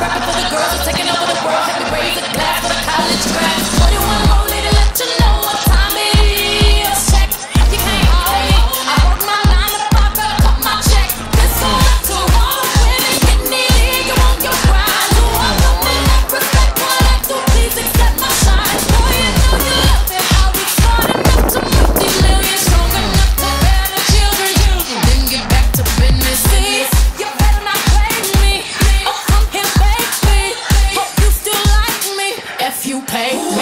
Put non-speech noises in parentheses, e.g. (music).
back (laughs) up. make me.